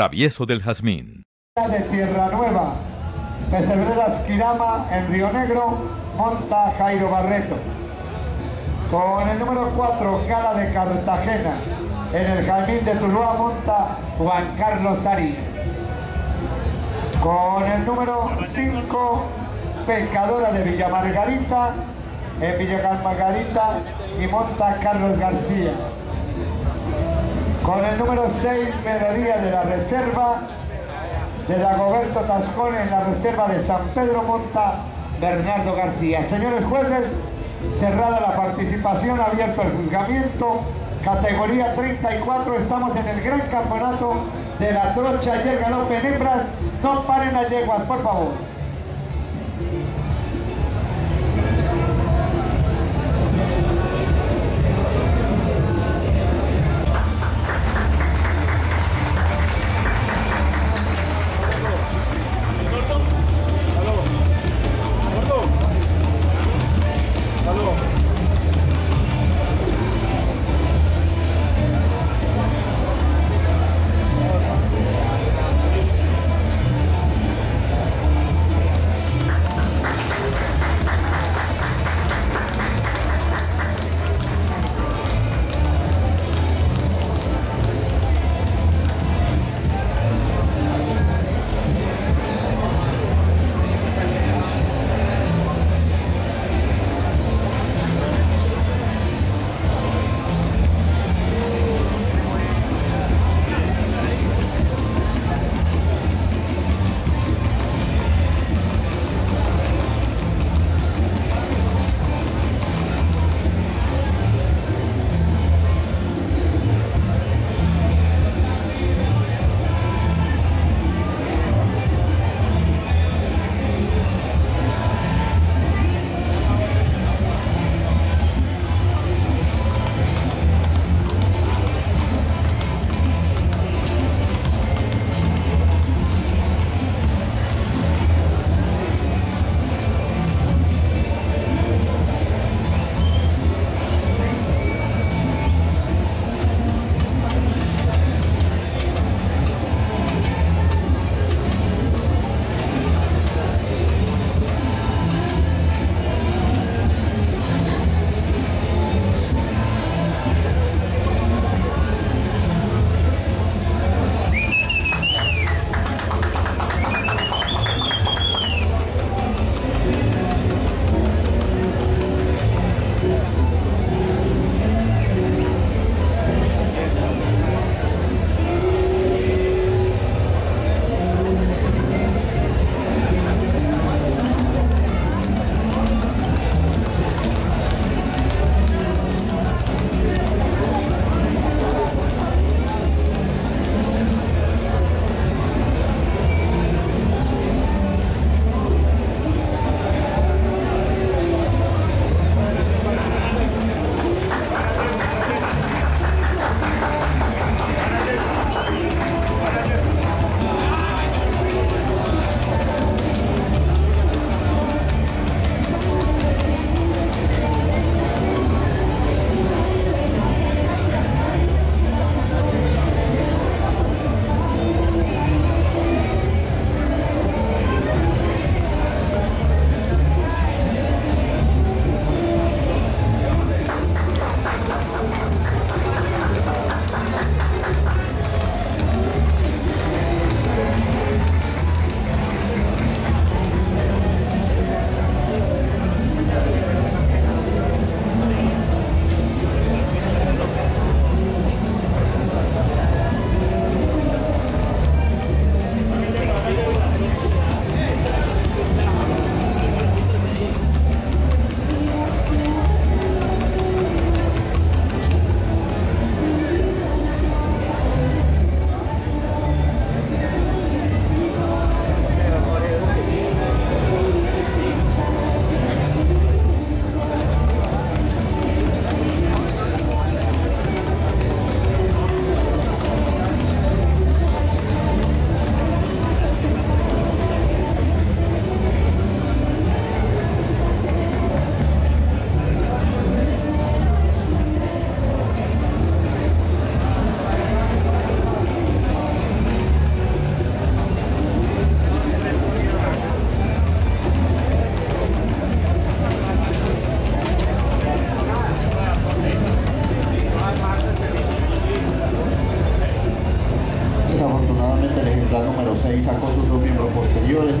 Travieso del Jazmín. De Tierra Nueva, Pesebreras Quirama en Río Negro, monta Jairo Barreto. Con el número 4, Gala de Cartagena, en el Jazmín de Tuluá monta Juan Carlos Arias. Con el número 5, Pescadora de Villa Margarita, en Villa Margarita y monta Carlos García. Con el número 6, Melodía de la Reserva, de Dagoberto Tascón en la Reserva de San Pedro Monta, Bernardo García. Señores jueces, cerrada la participación, abierto el juzgamiento, categoría 34, estamos en el gran campeonato de la trocha y el galope. No paren las yeguas, por favor. Ejemplar número 6 sacó sus dos miembros posteriores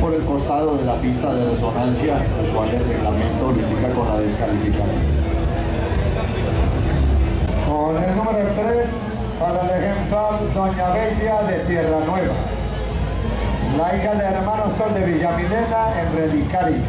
por el costado de la pista de resonancia, el cual el reglamento lo con la descalificación. Con el número 3 para el ejemplar Doña Bella de Tierra Nueva. La hija de hermanos Sol de Villamilena en Relicario.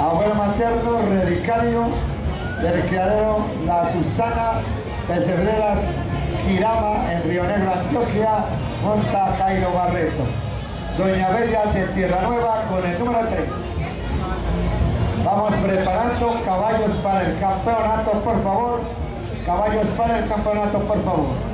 Abuelo materno Relicario del criadero La Susana Pesebreras Quirama en Río Negro, Antioquia, monta Jairo Barreto. Doña Bella de Tierra Nueva con el número 3. Vamos preparando caballos para el campeonato, por favor. Caballos para el campeonato, por favor.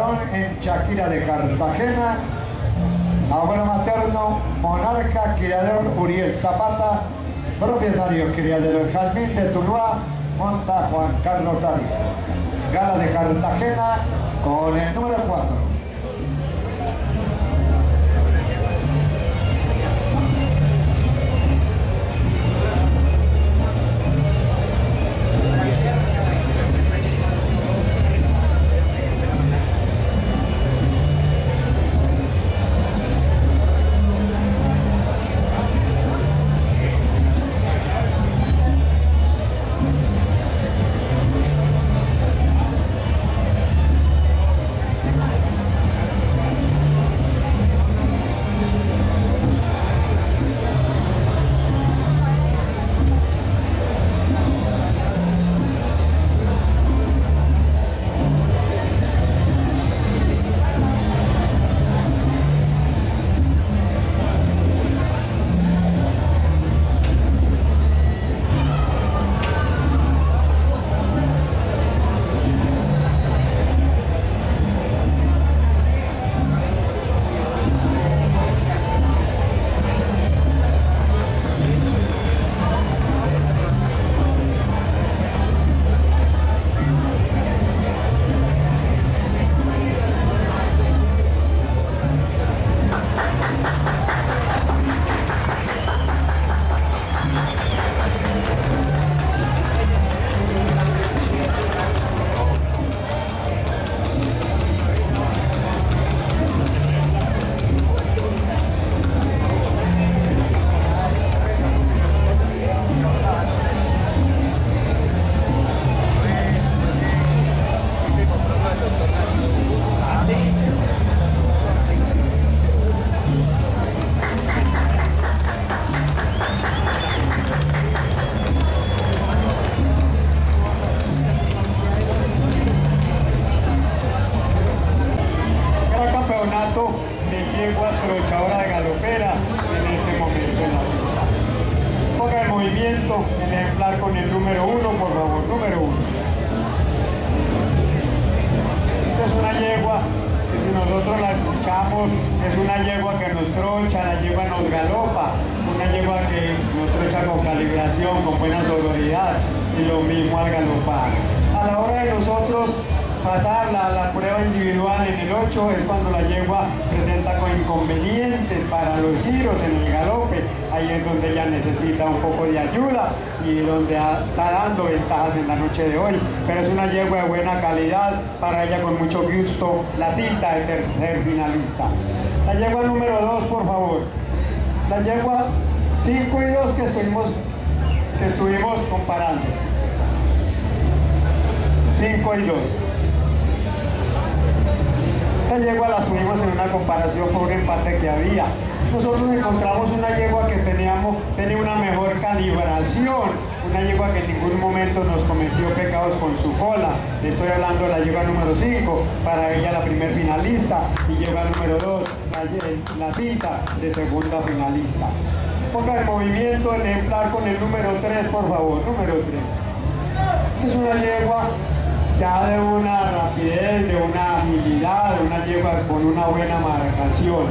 En Shakira de Cartagena. Abuelo materno, monarca, criador Uriel Zapata. Propietario, criadero El Jazmín de Tuluá, monta Juan Carlos Arias. Gala de Cartagena con el número 4. Nos trocha, la yegua nos galopa, una yegua que nos trocha con calibración, con buena sororidad y lo mismo al galopar. A la hora de nosotros pasar la, prueba individual en el 8 es cuando la yegua presenta con inconvenientes para los giros en el galope. Ahí es donde ella necesita un poco de ayuda y donde está dando ventajas en la noche de hoy. Pero es una yegua de buena calidad, para ella con mucho gusto la cita de tercer finalista. La yegua número 2, por favor. Las yeguas 5 y 2 que estuvimos, que estuvimos comparando. 5 y 2. Esta yegua las tuvimos en una comparación por un empate que había. Nosotros encontramos una yegua que teníamos, tenía una mejor calibración, una yegua que en ningún momento nos cometió pecados con su cola. Estoy hablando de la yegua número 5, para ella la primer finalista, y yegua número 2, la, la cita de segunda finalista. Ponga el movimiento ejemplar con el número 3, por favor, número 3. es una yegua ya de una rapidez, de una agilidad, de una yegua con una buena marcación.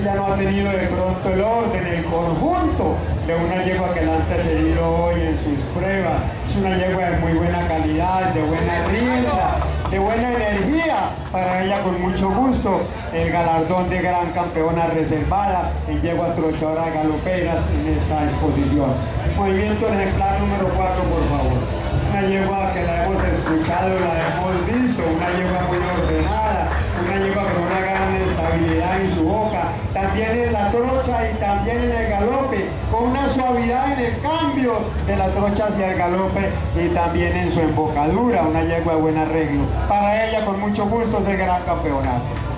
Ella no ha tenido de pronto el orden, el conjunto de una yegua que la ha antecedido hoy en sus pruebas. Es una yegua de muy buena calidad, de buena rienda, de buena energía. Para ella con mucho gusto el galardón de gran campeona reservada en yegua trochadoras galoperas en esta exposición. Movimiento ejemplar número 4, por favor una yegua que la hemos escuchado, la hemos visto, una yegua muy ordenada, una yegua con una gran estabilidad en su boca, también en la trocha y también en el galope, con una suavidad en el cambio de la trocha hacia el galope y también en su embocadura, una yegua de buen arreglo. Para ella con mucho gusto es el gran campeonato.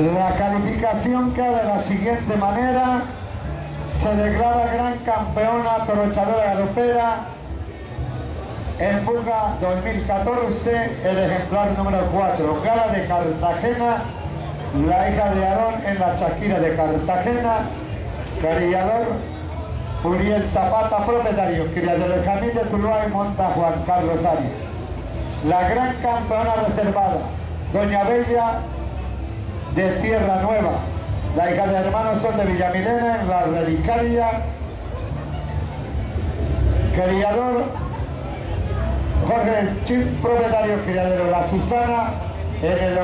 La calificación queda de la siguiente manera. Se declara gran campeona torochadora galopera en Pulga 2014, el ejemplar número 4, Gala de Cartagena, la hija de Aarón en la Chaquira de Cartagena, carillador Uriel Zapata, propietario, criador Jamín de Tuluá y monta Juan Carlos Arias. La gran campeona reservada, Doña Bella de Tierra Nueva. La hija de hermanos son de Villamilena en la relicaria. Criador Jorge Chip, propietario criadero La Susana en el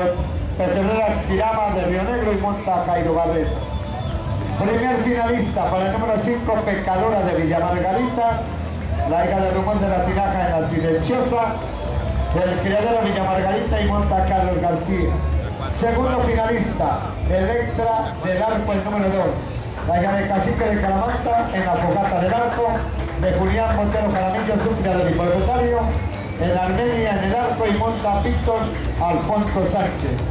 Pecerreras Pirama de Río Negro y Monta Cairo Barreto. Primer finalista para el número 5, Pecadora de Villa Margarita, la hija de rumor de la tinaja en la silenciosa, del criadero Villa Margarita y Monta Carlos García. Segundo finalista, Electra del Arco, el número 2. La hija de Cacique de Calamanta en la fogata del Arco, de Julián Montero Calamillo, su criador hipotecario, en Armenia en el Arco y monta Víctor Alfonso Sánchez.